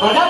But that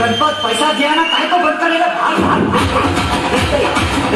Ganpat पैसा दिया ना काय को बंद करेगा भाग भाग।